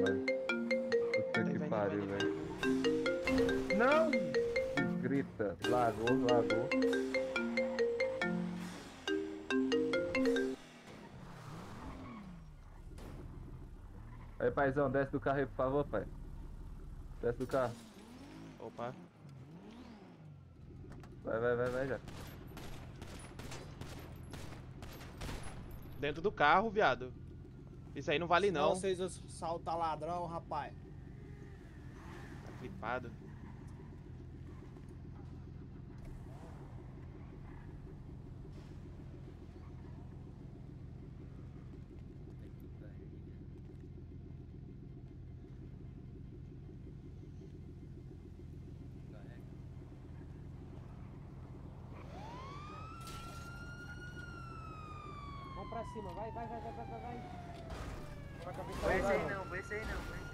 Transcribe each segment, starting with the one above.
mano. Puta que pariu, velho. Não! Grita. Lagou, lagou. Aí, paizão, desce do carro aí, por favor, pai. Desce do carro. Opa. Vai, vai, vai, vai já. Dentro do carro, viado. Isso aí não vale não. vocês saltar ladrão, rapaz. Tá clipado. Cima, vai, vai, vai, vai, vai, vai. vai. Vai, capitão, Foi esse vai, aí não, foi esse aí não, foi esse aí não.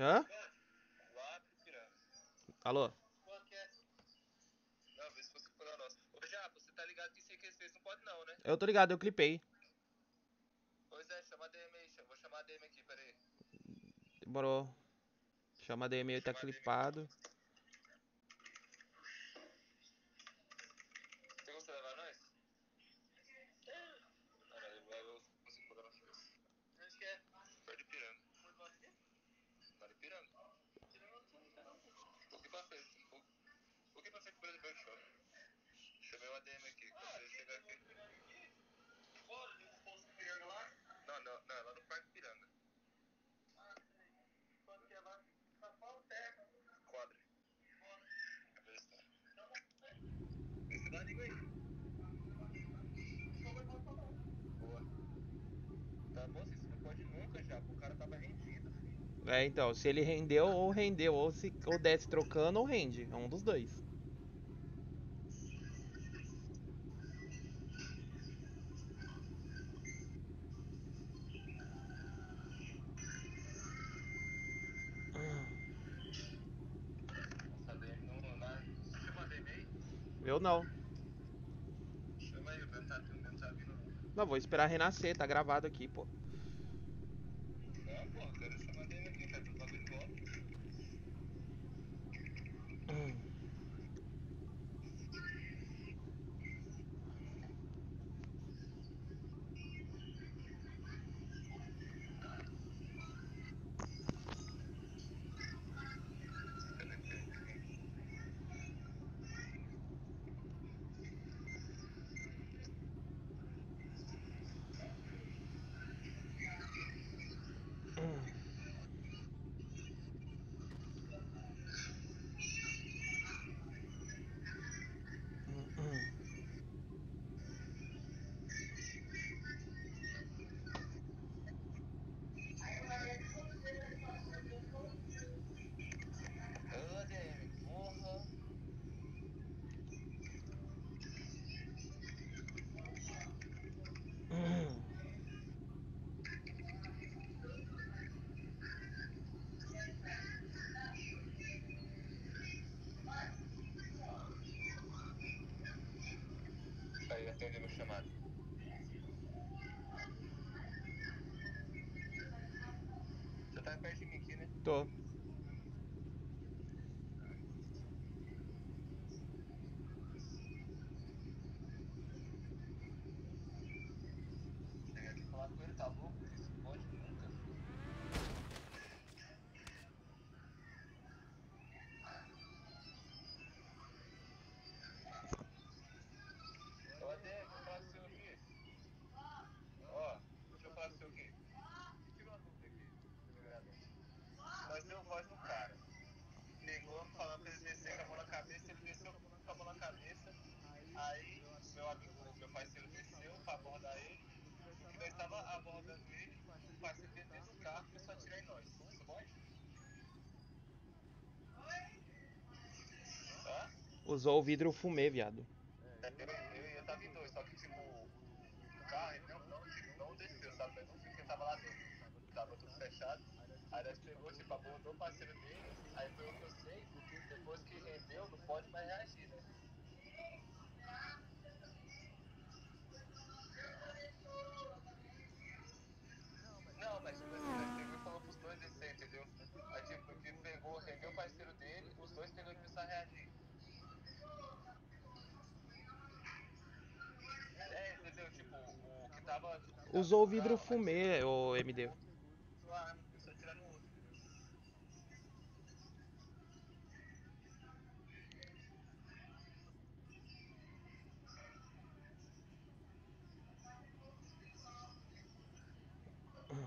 Hã? Alô? Não, vê se você for na nossa. Ô, Japa, você tá ligado que isso aí que eles fez não pode não, né? Eu tô ligado, eu clipei. Pois é, chama a DM aí, vou chamar a DM aqui, peraí. Demorou. Chama a DM aí, tá clipado. Você consegue levar nós? Ah, não, ele vai eu consigo colocar na fila. Onde que é? Perto de Piranga. Lá de Piranga. Um pouquinho pra frente, um pouco. Um do Shopping. Chamei o ADM aqui, quando você chegar aqui. Não, não, não, é lá no Parque Piranga. Quanto que é lá? Quadra. Tá. Dá língua aí. Boa. Tá bom, não pode nunca já, o cara tava rendido. É, então, se ele rendeu ou rendeu, ou se ou desce trocando ou rende. É um dos dois. Essa DM não. Na... Você chama a DM aí? Eu não. Chama aí, o Ben tá vindo. Não, Não, vou esperar renascer, tá gravado aqui, pô, eu quero chamar a DM aqui, cara, tu bagulho de volta. Ô, DM, porra. Aí, atendeu meu chamado. Você tá perto de mim aqui, né? Tô. Dele dentro do carro começou a atirar em nós. Isso bom? Hã? Usou o vidro fumê, viado. Eu, eu ia tava em dois, só que tipo, o carro ele não, não, não desceu, sabe? Mas não sei quem tava lá dentro. Tava tudo fechado. Aí nós pegou, tipo, abordou o parceiro dele, aí foi o que eu sei, depois que rendeu, não pode mais reagir, né? Usou o vidro fumê, o MD. Não, tá?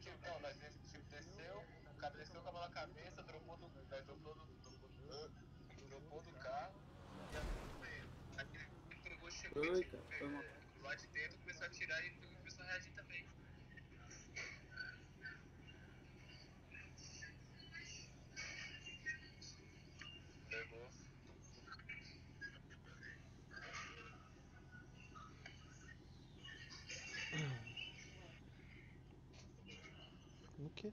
Tipo, nós des- tipo, desceu, o cara desceu com a mão na cabeça, dropou do. Nós dropou do. dropou do, dropou do carro. Aquele que entregou chegou Oi, tipo, cara, foi é, lá de dentro começou a atirar e começou a reagir também. Levou. No que?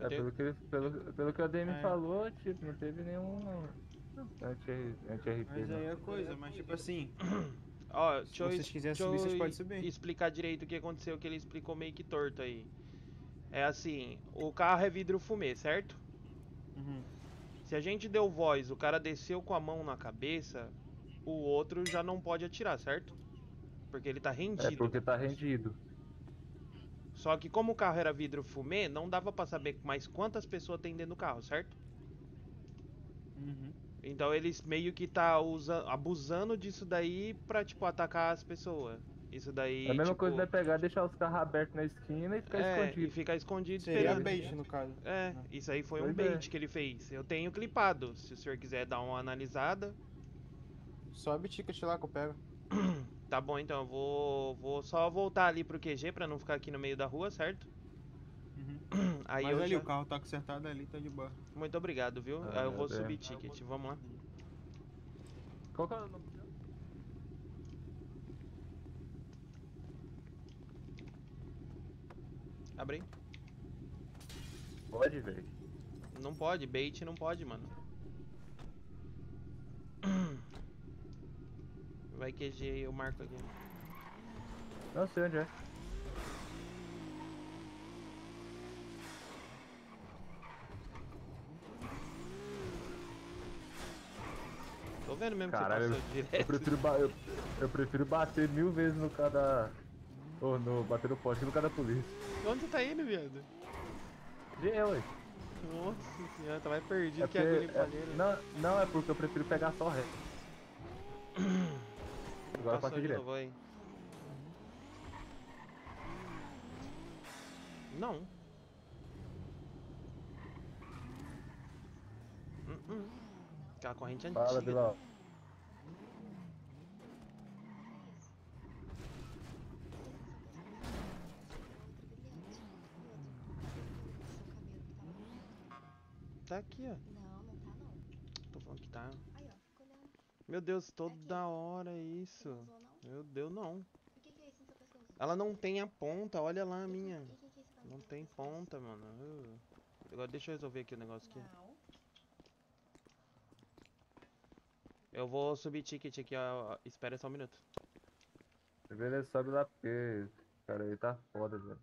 É, pelo que, ele- pelo, pelo que a DM É. falou, tipo, não teve nenhum anti- anti-RP. Mas aí é coisa, mas tipo assim, Ó, Se eu, vocês quiserem deixa subir, vocês podem subir. explicar direito o que aconteceu, que ele explicou meio que torto aí. É assim, o carro é vidro fumê, certo? uhum, Se a gente deu voz, o cara desceu com a mão na cabeça, o outro já não pode atirar, certo? Porque ele tá rendido. É porque tá rendido. Só que como o carro era vidro fumê, não dava pra saber mais quantas pessoas tem dentro do carro, certo? uhum. Então eles meio que tá usa, abusando disso daí pra, tipo, atacar as pessoas. Isso daí, É a mesma tipo, coisa, né? Pegar, deixar os carros abertos na esquina e ficar é, escondido. e ficar escondido Seria esperando. bait no caso. É, né? isso aí foi um Pois é. bait que ele fez. Eu tenho clipado. Se o senhor quiser dar uma analisada, Sobe o ticket lá que eu pego. tá bom então. Eu vou, vou só voltar ali pro QG pra não ficar aqui no meio da rua, certo? Uhum. Aí Mas eu ali, já- o carro tá consertado ali, tá de boa. Muito obrigado, viu? Ah, Aí eu vou meu Deus. subir ticket. Vamos lá. Qual que é o nome? Abre aí. Pode, velho. Não pode, bait não pode, mano. Vai QG aí, eu marco aqui. Não sei onde é. Tô vendo mesmo Caralho, que você passou Eu direto. prefiro, ba- eu, eu prefiro bater mil vezes no cara da. Ou no. bater no poste no cara da polícia. Onde você tá indo, viado? De eu, ué. Nossa senhora, tá mais perdido É que a porque- agulha em é- palheira. não, não, é porque eu prefiro pegar só reto. Agora Passou de direto. novo aí. Não. Hum, hum. Aquela corrente antiga. Fala, Bilal. Tá aqui, ó. Não, não tá não. Tô falando que tá. Aí, ó, fica olhando. Meu Deus, toda Aqui. hora isso. não usou, não? Meu Deus, não. O que, que é isso no seu pescoço? Ela não tem a ponta, olha lá a O que que- minha. o que, que é isso pra Não no tem ponta, mano. Uh. Agora deixa eu resolver aqui o negócio aqui. Não. Eu vou subir ticket aqui, ó. Espera só um minuto. Beleza, sobe lá porque. cara aí tá foda, velho.